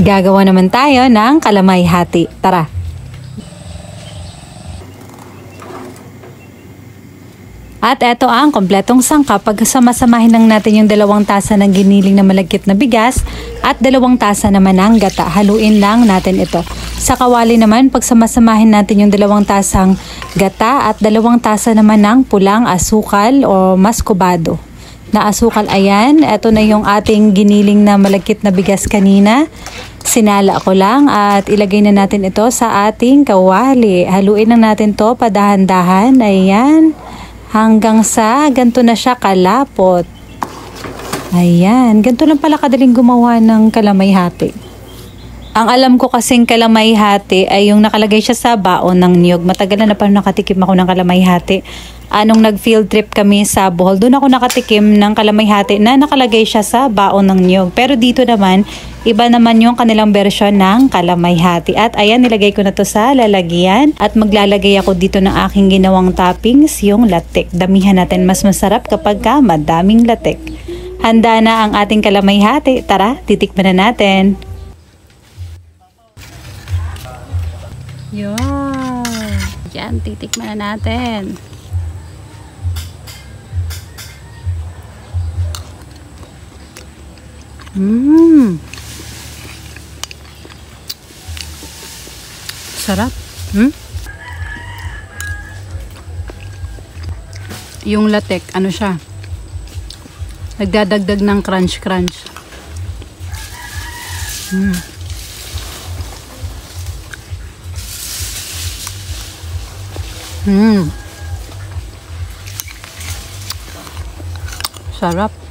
Gagawa naman tayo ng kalamay hati. Tara! At eto ang kompletong sangkap. Pagkasamasamahin lang natin yung dalawang tasa ng giniling na malagkit na bigas at dalawang tasa naman ng gata. Haluin lang natin ito. Sa kawali naman, pagsamasamahin natin yung dalawang tasang gata at dalawang tasa naman ng pulang asukal o maskobado. Na asukal, ayan. Ito na yung ating giniling na malagkit na bigas kanina. Sinala ko lang at ilagay na natin ito sa ating kawali. Haluin lang natin to padahan-dahan. Ayan hanggang sa ganto na siya kalapot. Ayan, ganito lang pala kadaling gumawa ng kalamay hati. Ang alam ko kasing kalamay hati ay yung nakalagay siya sa baon ng niyog. Matagal na na pa nakatikim ako ng kalamay hati anong nag-field trip kami sa Bohol, doon ako nakatikim ng kalamay-hati na nakalagay siya sa baon ng niyog. Pero dito naman, iba naman yung kanilang version ng kalamay-hati. At ayan, nilagay ko na to sa lalagyan. At maglalagay ako dito ng aking ginawang toppings, yung latik. Damihan natin mas masarap kapag ka madaming latik. Handa na ang ating kalamay-hati. Tara, titikman na natin. Yan. Yan, titikman na natin. Mmm. Sarap. Hmm? Yung latek, ano siya? Nagdadagdag ng crunch crunch. Hmm. Hmm. Sarap.